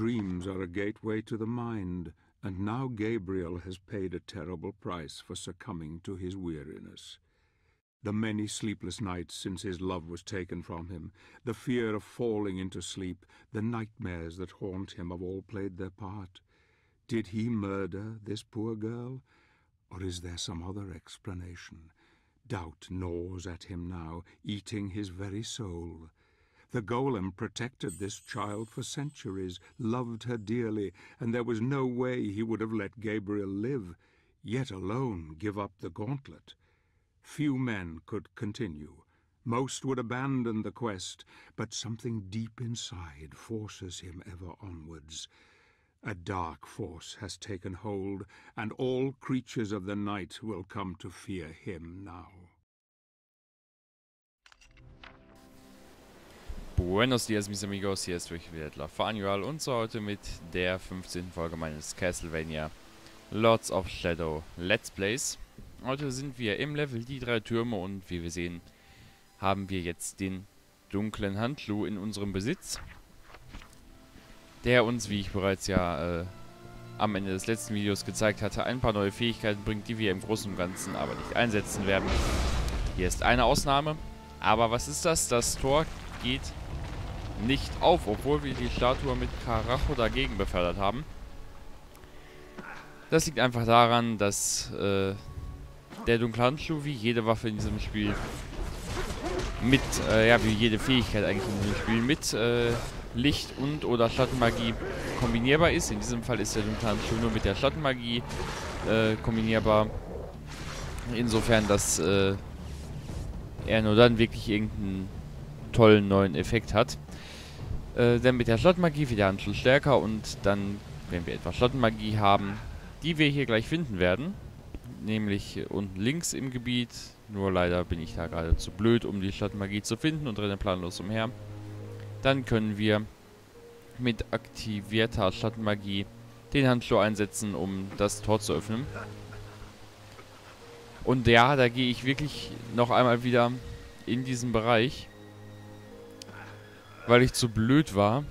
dreams are a gateway to the mind, and now Gabriel has paid a terrible price for succumbing to his weariness. The many sleepless nights since his love was taken from him, the fear of falling into sleep, the nightmares that haunt him have all played their part. Did he murder this poor girl? Or is there some other explanation? Doubt gnaws at him now, eating his very soul. The golem protected this child for centuries, loved her dearly, and there was no way he would have let Gabriel live, yet alone give up the gauntlet. Few men could continue. Most would abandon the quest, but something deep inside forces him ever onwards. A dark force has taken hold, and all creatures of the night will come to fear him now. Buenos dias, mis amigos, hier ist wirklich wieder Fanual und so heute mit der 15. Folge meines Castlevania Lords of Shadow Let's Plays. Heute sind wir im Level die drei Türme und wie wir sehen, haben wir jetzt den dunklen Handschuh in unserem Besitz. Der uns, wie ich bereits ja äh, am Ende des letzten Videos gezeigt hatte, ein paar neue Fähigkeiten bringt, die wir im Großen und Ganzen aber nicht einsetzen werden. Hier ist eine Ausnahme. Aber was ist das? Das Tor geht nicht auf, obwohl wir die Statue mit Karacho dagegen befördert haben. Das liegt einfach daran, dass äh, der dunkle Handschuh, wie jede Waffe in diesem Spiel, mit, äh, ja, wie jede Fähigkeit eigentlich in diesem Spiel, mit äh, Licht und oder Schattenmagie kombinierbar ist. In diesem Fall ist der dunkle Handschuh nur mit der Schattenmagie äh, kombinierbar. Insofern, dass äh, er nur dann wirklich irgendeinen tollen neuen Effekt hat. Äh, denn mit der Schlottenmagie wird der Anschluss stärker und dann, wenn wir etwas Schlottenmagie haben, die wir hier gleich finden werden, nämlich unten links im Gebiet, nur leider bin ich da gerade zu blöd, um die Schlottenmagie zu finden und renne planlos umher, dann können wir mit aktivierter Schattenmagie den Handschuh einsetzen, um das Tor zu öffnen. Und ja, da gehe ich wirklich noch einmal wieder in diesen Bereich weil ich zu blöd war,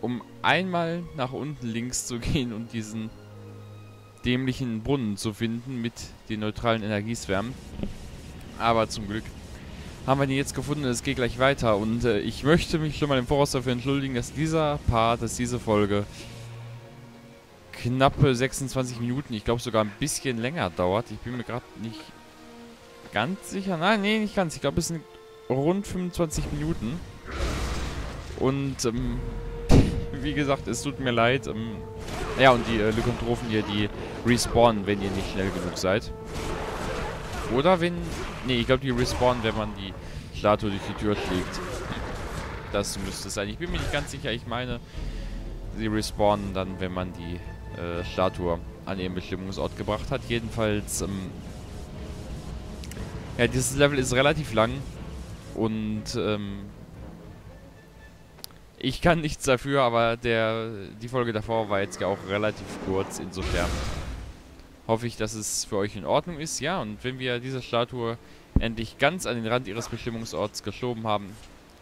um einmal nach unten links zu gehen und diesen dämlichen Brunnen zu finden mit den neutralen Energieswärmen. Aber zum Glück haben wir den jetzt gefunden es geht gleich weiter. Und äh, ich möchte mich schon mal im Voraus dafür entschuldigen, dass dieser Part, dass diese Folge knappe 26 Minuten, ich glaube sogar ein bisschen länger dauert. Ich bin mir gerade nicht ganz sicher. Nein, nee, nicht ganz. Ich glaube, es sind rund 25 Minuten. Und, ähm, wie gesagt, es tut mir leid. Ähm, ja, und die äh, Lykantrophen hier, die respawnen, wenn ihr nicht schnell genug seid. Oder wenn... Nee, ich glaube, die respawnen, wenn man die Statue durch die Tür schlägt. Das müsste es sein. Ich bin mir nicht ganz sicher. Ich meine, sie respawnen dann, wenn man die äh, Statue an ihren Bestimmungsort gebracht hat. Jedenfalls, ähm, ja, dieses Level ist relativ lang. Und, ähm, ich kann nichts dafür, aber der, die Folge davor war jetzt ja auch relativ kurz. Insofern hoffe ich, dass es für euch in Ordnung ist. Ja, und wenn wir diese Statue endlich ganz an den Rand ihres Bestimmungsorts geschoben haben,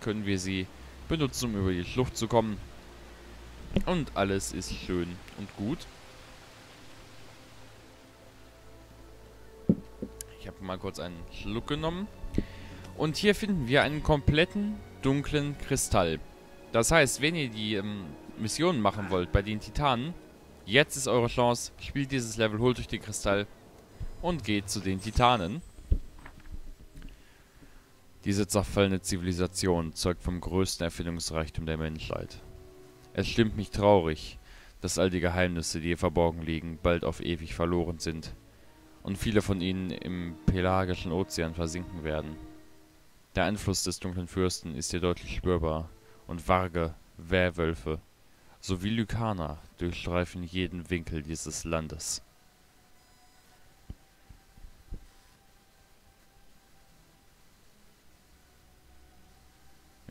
können wir sie benutzen, um über die Schlucht zu kommen. Und alles ist schön und gut. Ich habe mal kurz einen Schluck genommen. Und hier finden wir einen kompletten dunklen Kristall. Das heißt, wenn ihr die ähm, Missionen machen wollt bei den Titanen, jetzt ist eure Chance. Spielt dieses Level, holt euch den Kristall und geht zu den Titanen. Diese zerfallene Zivilisation zeugt vom größten Erfindungsreichtum der Menschheit. Es stimmt mich traurig, dass all die Geheimnisse, die hier verborgen liegen, bald auf ewig verloren sind und viele von ihnen im pelagischen Ozean versinken werden. Der Einfluss des dunklen Fürsten ist hier deutlich spürbar und Warge, Werwölfe sowie Lykaner durchstreifen jeden Winkel dieses Landes.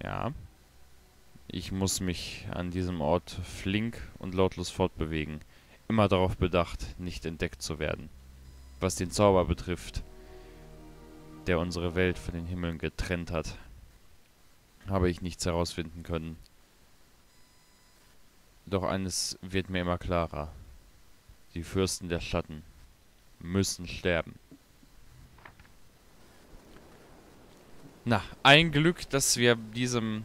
Ja. Ich muss mich an diesem Ort flink und lautlos fortbewegen, immer darauf bedacht, nicht entdeckt zu werden. Was den Zauber betrifft, der unsere Welt von den Himmeln getrennt hat, habe ich nichts herausfinden können. Doch eines wird mir immer klarer. Die Fürsten der Schatten müssen sterben. Na, ein Glück, dass wir diesem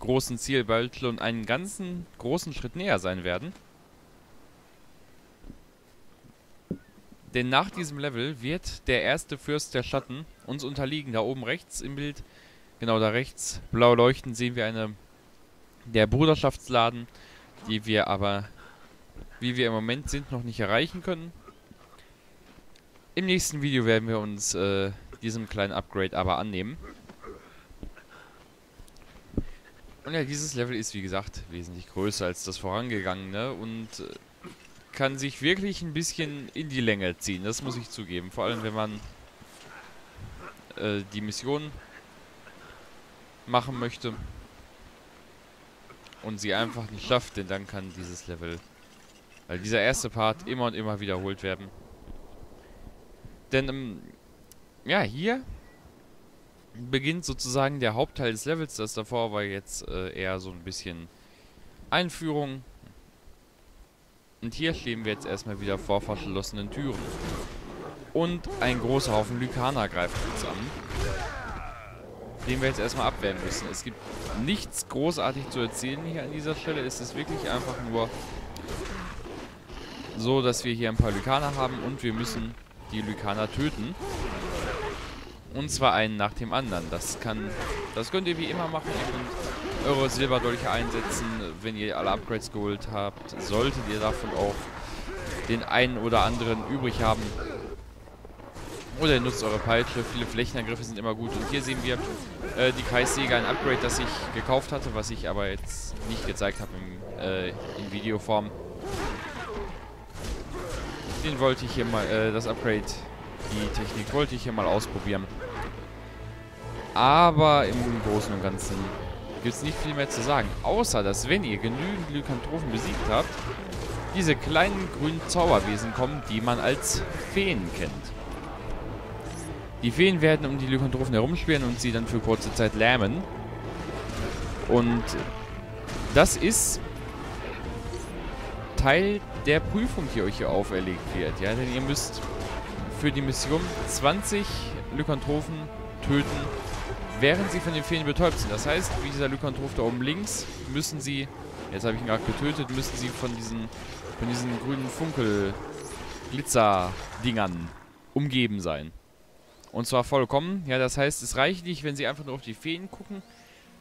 großen Ziel bald schon einen ganzen großen Schritt näher sein werden. Denn nach diesem Level wird der erste Fürst der Schatten uns unterliegen. Da oben rechts im Bild, genau da rechts, blau leuchtend, sehen wir eine der Bruderschaftsladen, die wir aber, wie wir im Moment sind, noch nicht erreichen können. Im nächsten Video werden wir uns äh, diesem kleinen Upgrade aber annehmen. Und ja, dieses Level ist wie gesagt wesentlich größer als das vorangegangene und äh, kann sich wirklich ein bisschen in die Länge ziehen, das muss ich zugeben. Vor allem, wenn man äh, die Mission machen möchte und sie einfach nicht schafft, denn dann kann dieses Level, weil dieser erste Part immer und immer wiederholt werden. Denn, ähm, ja, hier beginnt sozusagen der Hauptteil des Levels. Das davor war jetzt äh, eher so ein bisschen Einführung und hier stehen wir jetzt erstmal wieder vor verschlossenen Türen. Und ein großer Haufen Lykaner greift uns an. Den wir jetzt erstmal abwehren müssen. Es gibt nichts großartig zu erzählen hier an dieser Stelle. Es ist wirklich einfach nur so, dass wir hier ein paar Lykaner haben und wir müssen die Lykaner töten. Und zwar einen nach dem anderen. Das kann, das könnt ihr wie immer machen. Ihr könnt eure Silberdolche einsetzen. Wenn ihr alle Upgrades geholt habt, solltet ihr davon auch den einen oder anderen übrig haben. Oder ihr nutzt eure Peitsche. Viele Flächenangriffe sind immer gut. Und hier sehen wir äh, die Kreissäge, ein Upgrade, das ich gekauft hatte, was ich aber jetzt nicht gezeigt habe äh, in Videoform. Den wollte ich hier mal, äh, das Upgrade, die Technik wollte ich hier mal ausprobieren. Aber im Großen und Ganzen gibt es nicht viel mehr zu sagen. Außer, dass wenn ihr genügend Lykanthropen besiegt habt, diese kleinen grünen Zauberwesen kommen, die man als Feen kennt. Die Feen werden um die Lykanthropen herumspielen und sie dann für kurze Zeit lähmen. Und das ist Teil der Prüfung, die euch hier auferlegt wird. Ja, denn ihr müsst für die Mission 20 Lykanthropen töten, während sie von den Feen betäubt sind. Das heißt, wie dieser Lykantroph da oben links, müssen sie, jetzt habe ich ihn gerade getötet, müssen sie von diesen, von diesen grünen Funkel-Glitzer-Dingern umgeben sein. Und zwar vollkommen. Ja, das heißt, es reicht nicht, wenn sie einfach nur auf die Feen gucken.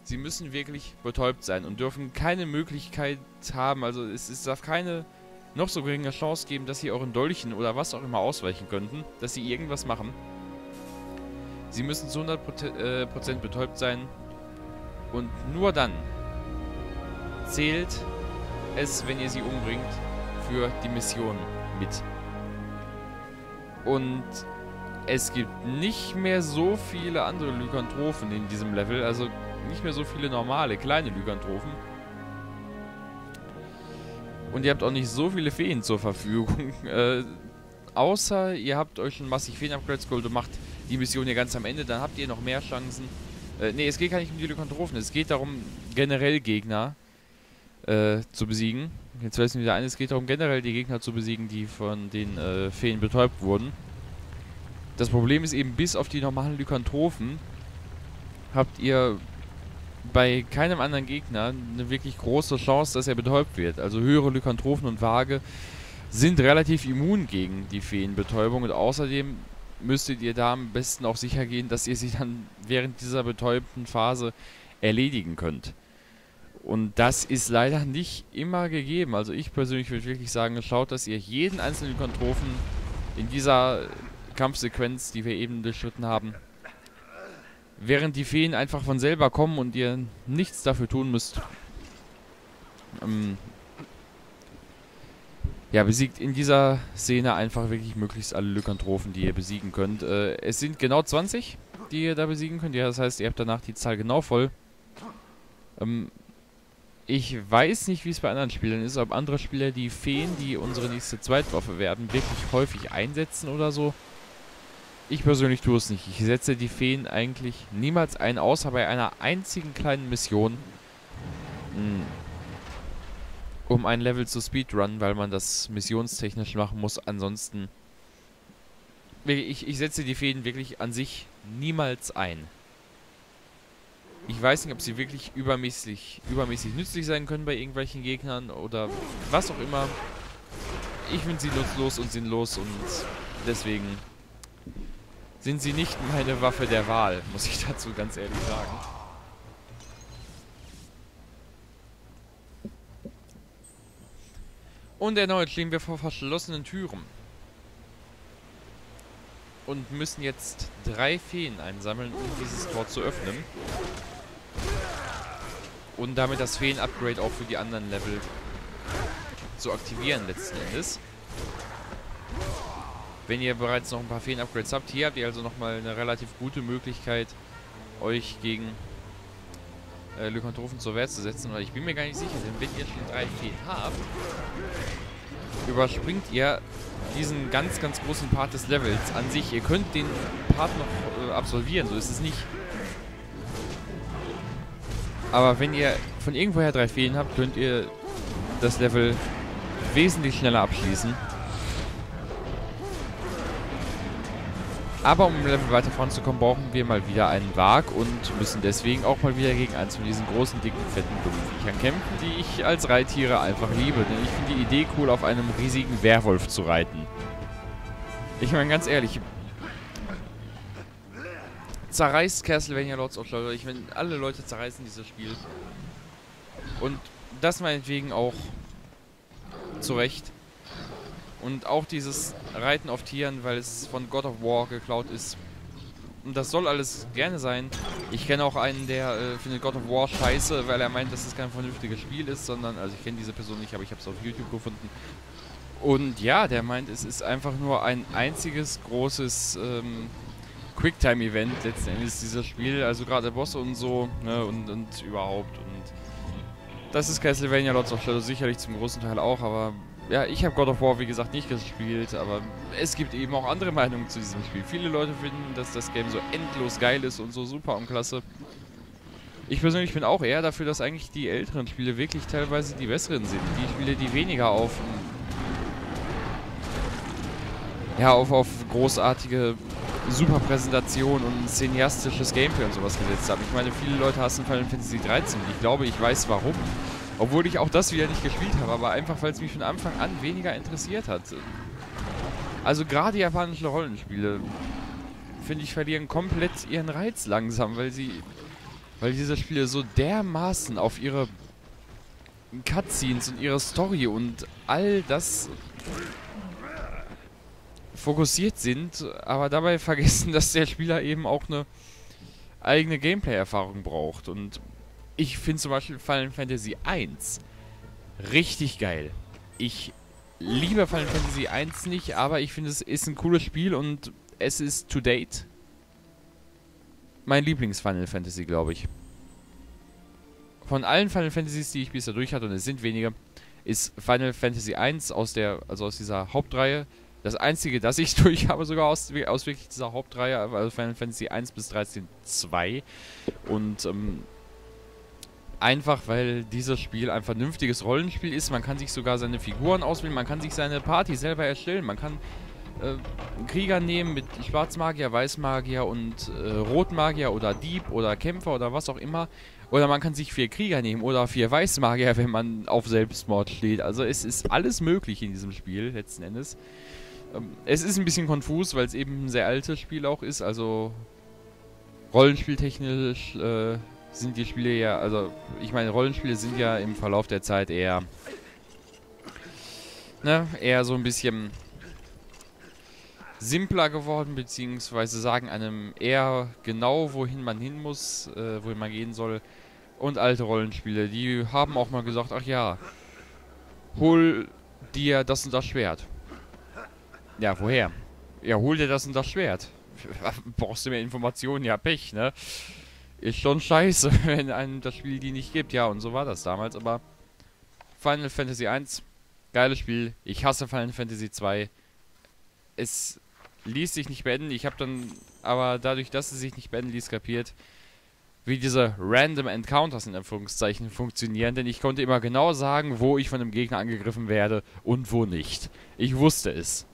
Sie müssen wirklich betäubt sein und dürfen keine Möglichkeit haben, also es, es darf keine noch so geringe Chance geben, dass sie euren Dolchen oder was auch immer ausweichen könnten, dass sie irgendwas machen. Sie müssen zu 100% äh, betäubt sein. Und nur dann zählt es, wenn ihr sie umbringt, für die Mission mit. Und es gibt nicht mehr so viele andere Lykantrophen in diesem Level. Also nicht mehr so viele normale, kleine Lykantrophen. Und ihr habt auch nicht so viele Feen zur Verfügung. Äh, außer ihr habt euch schon massig Feen-Upgrades geholt und macht die Mission hier ganz am Ende, dann habt ihr noch mehr Chancen. Äh, ne, es geht gar nicht um die Lykantrophen, es geht darum, generell Gegner äh, zu besiegen. Jetzt weiß ich wieder ein, es geht darum, generell die Gegner zu besiegen, die von den äh, Feen betäubt wurden. Das Problem ist eben, bis auf die normalen Lykantrophen habt ihr bei keinem anderen Gegner eine wirklich große Chance, dass er betäubt wird. Also höhere Lykantrophen und Waage sind relativ immun gegen die Feenbetäubung und außerdem müsstet ihr da am besten auch sicher gehen, dass ihr sie dann während dieser betäubten Phase erledigen könnt. Und das ist leider nicht immer gegeben. Also ich persönlich würde wirklich sagen, schaut, dass ihr jeden einzelnen Kontrophen in dieser Kampfsequenz, die wir eben durchschritten haben, während die Feen einfach von selber kommen und ihr nichts dafür tun müsst, ähm, ja, besiegt in dieser Szene einfach wirklich möglichst alle Lykantrophen, die ihr besiegen könnt. Äh, es sind genau 20, die ihr da besiegen könnt. Ja, das heißt, ihr habt danach die Zahl genau voll. Ähm, ich weiß nicht, wie es bei anderen Spielern ist, ob andere Spieler die Feen, die unsere nächste Zweitwaffe werden, wirklich häufig einsetzen oder so. Ich persönlich tue es nicht. Ich setze die Feen eigentlich niemals ein, außer bei einer einzigen kleinen Mission. Hm um ein Level zu speedrunnen, weil man das missionstechnisch machen muss. Ansonsten, ich, ich setze die Fäden wirklich an sich niemals ein. Ich weiß nicht, ob sie wirklich übermäßig, übermäßig nützlich sein können bei irgendwelchen Gegnern oder was auch immer. Ich finde sie nutzlos und sinnlos und deswegen sind sie nicht meine Waffe der Wahl, muss ich dazu ganz ehrlich sagen. Und erneut stehen wir vor verschlossenen Türen. Und müssen jetzt drei Feen einsammeln, um dieses Tor zu öffnen. Und damit das Feen-Upgrade auch für die anderen Level zu aktivieren letzten Endes. Wenn ihr bereits noch ein paar Feen-Upgrades habt, hier habt ihr also nochmal eine relativ gute Möglichkeit, euch gegen äh, Lykantrophen zur Wehr zu setzen. Weil ich bin mir gar nicht sicher, denn wenn ihr schon drei Feen habt, überspringt ihr diesen ganz, ganz großen Part des Levels an sich. Ihr könnt den Part noch äh, absolvieren, so ist es nicht. Aber wenn ihr von irgendwoher drei Feen habt, könnt ihr das Level wesentlich schneller abschließen. Aber um im Level weiter voranzukommen, brauchen wir mal wieder einen Wag und müssen deswegen auch mal wieder gegen eins von diesen großen, dicken, fetten Blumenviechern kämpfen, die ich als Reittiere einfach liebe. Denn ich finde die Idee cool, auf einem riesigen Werwolf zu reiten. Ich meine, ganz ehrlich, zerreißt Castlevania Lords of Shadow. Ich meine, alle Leute zerreißen dieses Spiel. Und das meinetwegen auch zu Recht. Und auch dieses Reiten auf Tieren, weil es von God of War geklaut ist. Und das soll alles gerne sein. Ich kenne auch einen, der äh, findet God of War scheiße, weil er meint, dass es kein vernünftiges Spiel ist, sondern, also ich kenne diese Person nicht, aber ich habe es auf YouTube gefunden. Und ja, der meint, es ist einfach nur ein einziges großes ähm, Quicktime-Event letzten Endes dieser Spiel. Also gerade Bosse und so, ne, und, und überhaupt. Und das ist Castlevania Lords of Shadow sicherlich zum großen Teil auch, aber ja, ich habe God of War, wie gesagt, nicht gespielt, aber es gibt eben auch andere Meinungen zu diesem Spiel. Viele Leute finden, dass das Game so endlos geil ist und so super und klasse. Ich persönlich bin auch eher dafür, dass eigentlich die älteren Spiele wirklich teilweise die besseren sind. Die Spiele, die weniger auf ja, auf, auf großartige Superpräsentation und cineastisches Gameplay und sowas gesetzt haben. Ich meine, viele Leute hassen Final Fantasy 13. Ich glaube, ich weiß warum. Obwohl ich auch das wieder nicht gespielt habe, aber einfach, weil es mich von Anfang an weniger interessiert hat. Also gerade japanische Rollenspiele, finde ich, verlieren komplett ihren Reiz langsam, weil sie, weil diese Spiele so dermaßen auf ihre Cutscenes und ihre Story und all das fokussiert sind, aber dabei vergessen, dass der Spieler eben auch eine eigene Gameplay-Erfahrung braucht. Und ich finde zum Beispiel Final Fantasy 1 richtig geil. Ich liebe Final Fantasy 1 nicht, aber ich finde es ist ein cooles Spiel und es ist to date mein Lieblings-Final Fantasy, glaube ich. Von allen Final Fantasies, die ich bisher durch hatte, und es sind wenige, ist Final Fantasy 1 aus der, also aus dieser Hauptreihe das einzige, das ich durch habe, sogar aus, aus wirklich dieser Hauptreihe, also Final Fantasy 1 bis 13 2. Und ähm, einfach, weil dieses Spiel ein vernünftiges Rollenspiel ist. Man kann sich sogar seine Figuren auswählen, man kann sich seine Party selber erstellen, man kann äh, Krieger nehmen mit Schwarzmagier, Weißmagier und äh, Rotmagier oder Dieb oder Kämpfer oder was auch immer. Oder man kann sich vier Krieger nehmen oder vier Weißmagier, wenn man auf Selbstmord steht. Also es ist alles möglich in diesem Spiel letzten Endes. Ähm, es ist ein bisschen konfus, weil es eben ein sehr altes Spiel auch ist. Also rollenspieltechnisch äh, sind die Spiele ja, also ich meine, Rollenspiele sind ja im Verlauf der Zeit eher, ne, eher so ein bisschen simpler geworden, beziehungsweise sagen einem eher genau, wohin man hin muss, äh, wohin man gehen soll. Und alte Rollenspiele, die haben auch mal gesagt, ach ja, hol dir das und das Schwert. Ja, woher? Ja, hol dir das und das Schwert. Brauchst du mehr Informationen? Ja, Pech, ne? Ist schon scheiße, wenn einem das Spiel die nicht gibt. Ja, und so war das damals. Aber Final Fantasy 1, geiles Spiel. Ich hasse Final Fantasy 2. Es ließ sich nicht beenden. Ich habe dann aber dadurch, dass es sich nicht beenden ließ, kapiert, wie diese Random Encounters in Anführungszeichen funktionieren, denn ich konnte immer genau sagen, wo ich von einem Gegner angegriffen werde und wo nicht. Ich wusste es.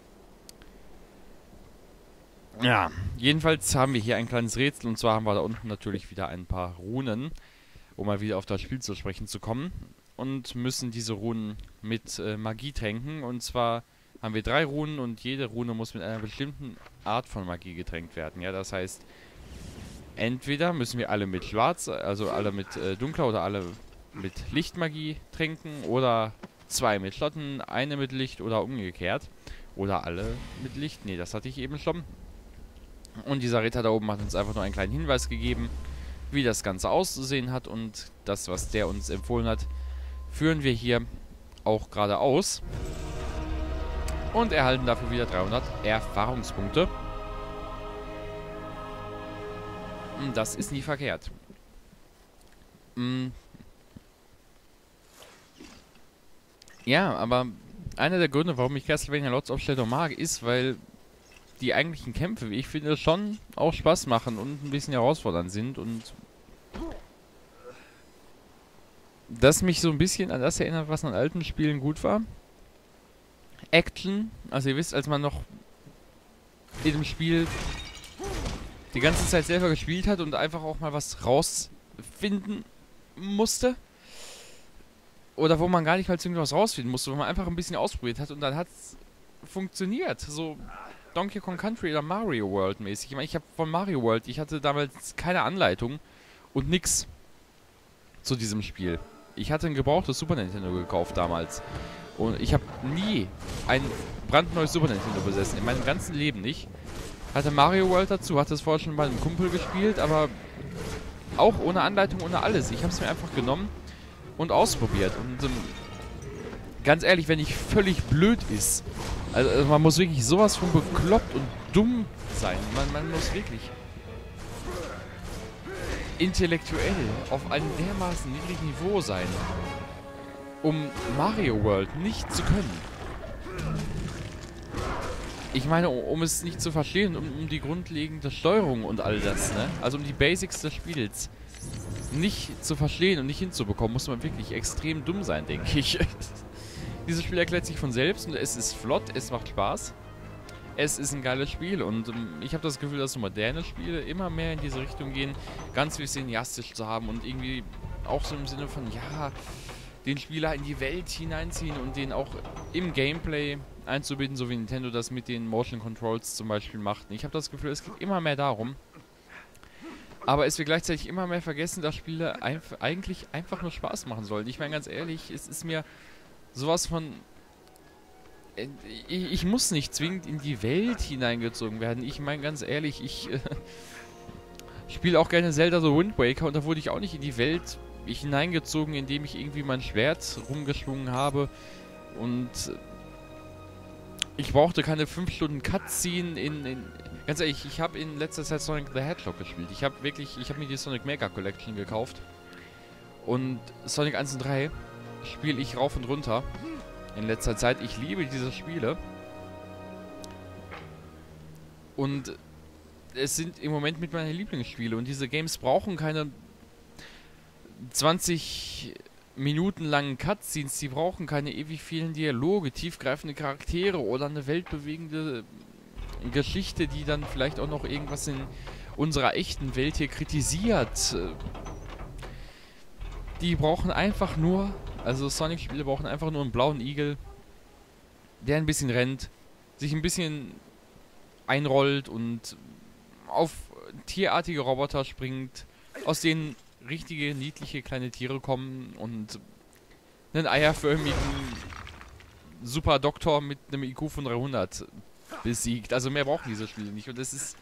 Ja, jedenfalls haben wir hier ein kleines Rätsel und zwar haben wir da unten natürlich wieder ein paar Runen, um mal wieder auf das Spiel zu sprechen zu kommen und müssen diese Runen mit äh, Magie tränken und zwar haben wir drei Runen und jede Rune muss mit einer bestimmten Art von Magie getränkt werden. Ja, das heißt, entweder müssen wir alle mit Schwarz, also alle mit äh, dunkler oder alle mit Lichtmagie tränken oder zwei mit Schotten, eine mit Licht oder umgekehrt. Oder alle mit Licht. Ne, das hatte ich eben schon. Und dieser Ritter da oben hat uns einfach nur einen kleinen Hinweis gegeben, wie das Ganze auszusehen hat. Und das, was der uns empfohlen hat, führen wir hier auch gerade aus. Und erhalten dafür wieder 300 Erfahrungspunkte. Hm, das ist nie verkehrt. Mm. Ja, aber einer der Gründe, warum ich Castlevania Lords of Shadow mag, ist, weil die eigentlichen Kämpfe, wie ich finde, schon auch Spaß machen und ein bisschen herausfordernd sind und das mich so ein bisschen an das erinnert, was an alten Spielen gut war. Action, also ihr wisst, als man noch in dem Spiel die ganze Zeit selber gespielt hat und einfach auch mal was rausfinden musste. Oder wo man gar nicht mal irgendwas rausfinden musste, wo man einfach ein bisschen ausprobiert hat und dann hat es funktioniert. So Donkey Kong Country oder Mario World mäßig. Ich meine, ich habe von Mario World, ich hatte damals keine Anleitung und nix zu diesem Spiel. Ich hatte ein gebrauchtes Super Nintendo gekauft damals. Und ich habe nie ein brandneues Super Nintendo besessen. In meinem ganzen Leben nicht. Hatte Mario World dazu, hatte es vorher schon bei einem Kumpel gespielt, aber auch ohne Anleitung, ohne alles. Ich habe es mir einfach genommen und ausprobiert. Und ähm, ganz ehrlich, wenn ich völlig blöd ist, also, also, man muss wirklich sowas von bekloppt und dumm sein. Man, man muss wirklich intellektuell auf einem dermaßen niedrigen Niveau sein, um Mario World nicht zu können ich meine, um es nicht zu verstehen, um, um, die grundlegende Steuerung und all das, ne? Also um die Basics des Spiels nicht zu verstehen und nicht hinzubekommen, muss man wirklich extrem dumm sein, denke ich. Dieses Spiel erklärt sich von selbst und es ist flott, es macht Spaß. Es ist ein geiles Spiel und um, ich habe das Gefühl, dass so moderne Spiele immer mehr in diese Richtung gehen, ganz viel cineastisch zu haben und irgendwie auch so im Sinne von, ja, den Spieler in die Welt hineinziehen und den auch im Gameplay einzubinden, so wie Nintendo das mit den Motion Controls zum Beispiel macht. Ich habe das Gefühl, es geht immer mehr darum. Aber es wird gleichzeitig immer mehr vergessen, dass Spiele einf eigentlich einfach nur Spaß machen sollen. Ich meine ganz ehrlich, es ist mir sowas von... Äh, ich, ich, muss nicht zwingend in die Welt hineingezogen werden. Ich meine ganz ehrlich, ich äh, spiele auch gerne Zelda The Wind Waker und da wurde ich auch nicht in die Welt hineingezogen, indem ich irgendwie mein Schwert rumgeschwungen habe und ich brauchte keine 5 Stunden Cutscene in, in, Ganz ehrlich, ich habe in letzter Zeit Sonic the Hedgehog gespielt. Ich habe wirklich, ich habe mir die Sonic Mega Collection gekauft. Und Sonic 1 und 3 spiele ich rauf und runter in letzter Zeit. Ich liebe diese Spiele. Und es sind im Moment mit meinen Lieblingsspiele. Und diese Games brauchen keine 20 minutenlangen Cutscenes, die brauchen keine ewig vielen Dialoge, tiefgreifende Charaktere oder eine weltbewegende Geschichte, die dann vielleicht auch noch irgendwas in unserer echten Welt hier kritisiert. Die brauchen einfach nur, also Sonic-Spiele brauchen einfach nur einen blauen Igel, der ein bisschen rennt, sich ein bisschen einrollt und auf tierartige Roboter springt, aus denen richtige, niedliche kleine Tiere kommen und einen eierförmigen Super Doktor mit einem IQ von 300 besiegt. Also mehr brauchen diese Spiele nicht. Und das ist.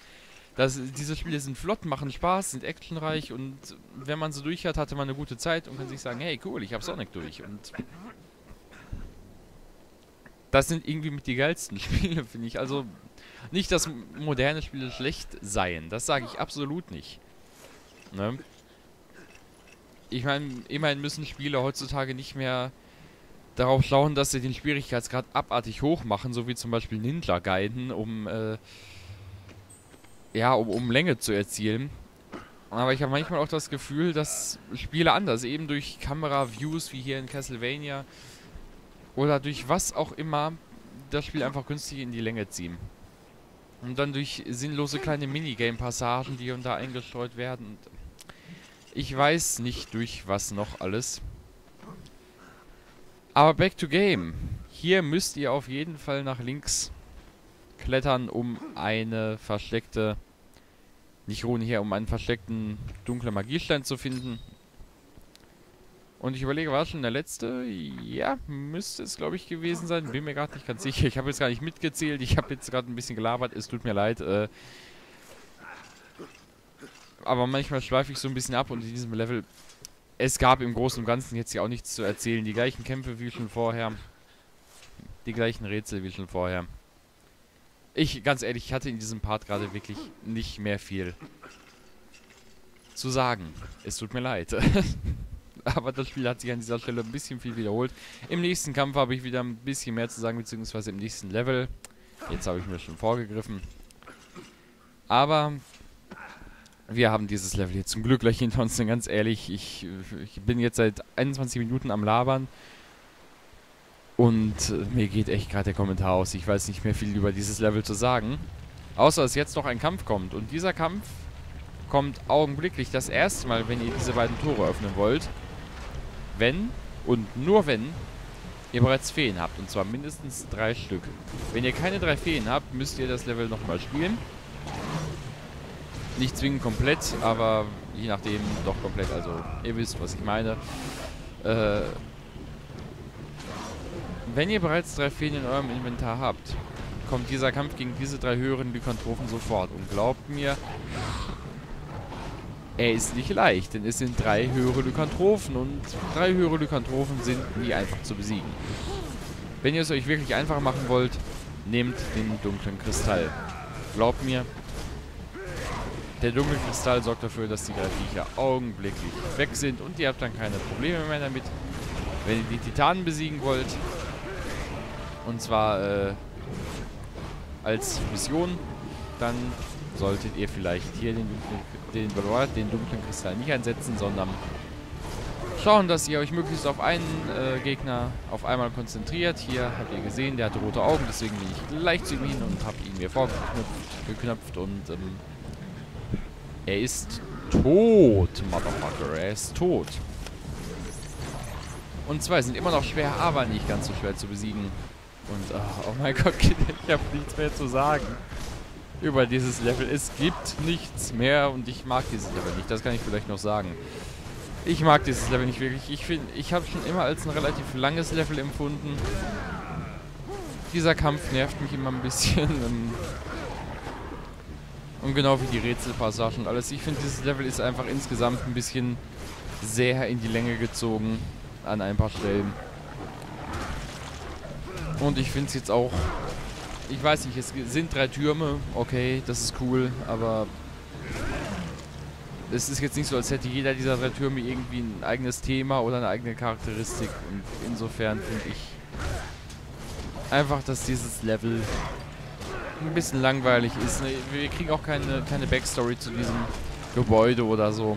Das, diese Spiele sind flott, machen Spaß, sind actionreich und wenn man so durch hat, hatte man eine gute Zeit und kann sich sagen, hey cool, ich habe Sonic durch. Und das sind irgendwie mit die geilsten Spiele, finde ich. Also nicht, dass moderne Spiele schlecht seien. Das sage ich absolut nicht. Ne? ich meine, immerhin müssen Spiele heutzutage nicht mehr darauf schauen, dass sie den Schwierigkeitsgrad abartig hoch machen, so wie zum Beispiel Ninja Gaiden, um, äh, ja, um, um Länge zu erzielen. Aber ich habe manchmal auch das Gefühl, dass Spiele anders, eben durch Kamera-Views wie hier in Castlevania oder durch was auch immer, das Spiel einfach günstig in die Länge ziehen. Und dann durch sinnlose kleine Minigame-Passagen, die hier und da eingestreut werden. Ich weiß nicht durch was noch alles. Aber back to game. Hier müsst ihr auf jeden Fall nach links klettern, um eine versteckte, nicht Rune hier, um einen versteckten dunklen Magiestein zu finden. Und ich überlege, war schon der letzte? Ja, müsste es, glaube ich, gewesen sein. Bin mir gerade nicht ganz sicher. Ich habe jetzt gar nicht mitgezählt. Ich habe jetzt gerade ein bisschen gelabert. Es tut mir leid. Äh aber manchmal schweife ich so ein bisschen ab und in diesem Level... Es gab im Großen und Ganzen jetzt ja auch nichts zu erzählen. Die gleichen Kämpfe wie schon vorher. Die gleichen Rätsel wie schon vorher. Ich, ganz ehrlich, ich hatte in diesem Part gerade wirklich nicht mehr viel zu sagen. Es tut mir leid. aber das Spiel hat sich an dieser Stelle ein bisschen viel wiederholt. Im nächsten Kampf habe ich wieder ein bisschen mehr zu sagen, beziehungsweise im nächsten Level. Jetzt habe ich mir schon vorgegriffen. Aber wir haben dieses Level jetzt zum Glück gleich hinter uns, denn ganz ehrlich, ich, ich bin jetzt seit 21 Minuten am Labern. Und äh, mir geht echt gerade der Kommentar aus. Ich weiß nicht mehr viel über dieses Level zu sagen. Außer dass jetzt noch ein Kampf kommt. Und dieser Kampf kommt augenblicklich das erste Mal, wenn ihr diese beiden Tore öffnen wollt wenn und nur wenn ihr bereits Feen habt. Und zwar mindestens drei Stück. Wenn ihr keine drei Feen habt, müsst ihr das Level nochmal spielen. Nicht zwingend komplett, aber je nachdem doch komplett. Also ihr wisst, was ich meine. Äh, wenn ihr bereits drei Feen in eurem Inventar habt, kommt dieser Kampf gegen diese drei höheren Lykantrophen sofort. Und glaubt mir, er ist nicht leicht, denn es sind drei höhere Lykantrophen und drei höhere Lykantrophen sind nie einfach zu besiegen. Wenn ihr es euch wirklich einfach machen wollt, nehmt den dunklen Kristall. Glaubt mir, der dunkle Kristall sorgt dafür, dass die drei Viecher augenblicklich weg sind und ihr habt dann keine Probleme mehr damit. Wenn ihr die Titanen besiegen wollt, und zwar äh, als Mission, dann solltet ihr vielleicht hier den den, den dunklen Kristall nicht einsetzen, sondern schauen, dass ihr euch möglichst auf einen äh, Gegner auf einmal konzentriert. Hier habt ihr gesehen, der hat rote Augen, deswegen bin ich gleich zu ihm hin und habe ihn mir vorgeknöpft und ähm, er ist tot, Motherfucker, er ist tot. Und zwei sind immer noch schwer, aber nicht ganz so schwer zu besiegen. Und oh, oh mein Gott, ich habe nichts mehr zu sagen über dieses Level. Es gibt nichts mehr und ich mag dieses Level nicht. Das kann ich vielleicht noch sagen. Ich mag dieses Level nicht wirklich. Ich finde, ich habe schon immer als ein relativ langes Level empfunden. Dieser Kampf nervt mich immer ein bisschen. Ähm, und genau wie die Rätselpassagen und alles. Ich finde, dieses Level ist einfach insgesamt ein bisschen sehr in die Länge gezogen an ein paar Stellen. Und ich finde es jetzt auch ich weiß nicht, es sind drei Türme, okay, das ist cool, aber es ist jetzt nicht so, als hätte jeder dieser drei Türme irgendwie ein eigenes Thema oder eine eigene Charakteristik und insofern finde ich einfach, dass dieses Level ein bisschen langweilig ist. Wir kriegen auch keine, keine Backstory zu diesem Gebäude oder so.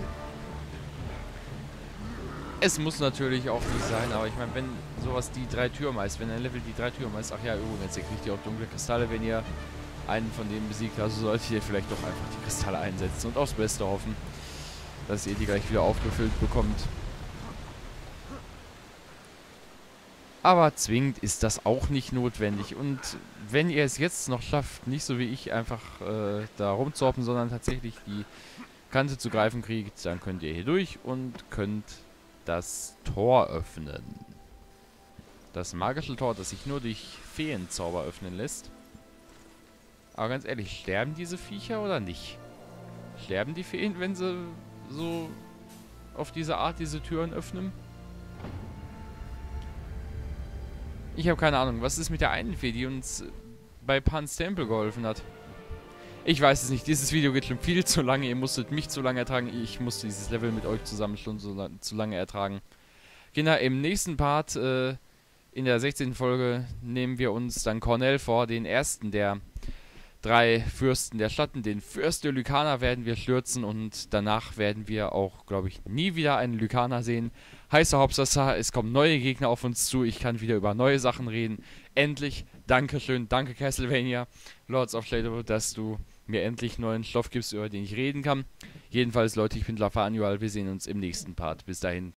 Es muss natürlich auch nicht sein, aber ich meine, wenn sowas die drei Türme heißt, wenn ein Level die drei Türme heißt, ach ja, übrigens, ihr kriegt ihr auch dunkle Kristalle, wenn ihr einen von denen besiegt, also solltet ihr vielleicht doch einfach die Kristalle einsetzen und aufs Beste hoffen, dass ihr die gleich wieder aufgefüllt bekommt. Aber zwingend ist das auch nicht notwendig. Und wenn ihr es jetzt noch schafft, nicht so wie ich einfach äh, da rumzuhoppen, sondern tatsächlich die Kante zu greifen kriegt, dann könnt ihr hier durch und könnt das Tor öffnen. Das magische Tor, das sich nur durch Feenzauber öffnen lässt. Aber ganz ehrlich, sterben diese Viecher oder nicht? Sterben die Feen, wenn sie so auf diese Art diese Türen öffnen? Ich habe keine Ahnung. Was ist mit der einen Fee, die uns bei Pans Tempel geholfen hat? Ich weiß es nicht. Dieses Video geht schon viel zu lange. Ihr musstet mich zu lange ertragen. Ich musste dieses Level mit euch zusammen schon so zu lange ertragen. Genau, im nächsten Part, äh, in der 16. Folge, nehmen wir uns dann Cornell vor, den ersten der drei Fürsten der Schatten. Den Fürst der Lykaner werden wir stürzen und danach werden wir auch, glaube ich, nie wieder einen Lykaner sehen. Heiße Hauptsache, es kommen neue Gegner auf uns zu. Ich kann wieder über neue Sachen reden. Endlich, Dankeschön, danke Castlevania, Lords of Shadow, dass du mir endlich neuen Stoff gibst, über den ich reden kann. Jedenfalls, Leute, ich bin Lafa Annual. Wir sehen uns im nächsten Part. Bis dahin.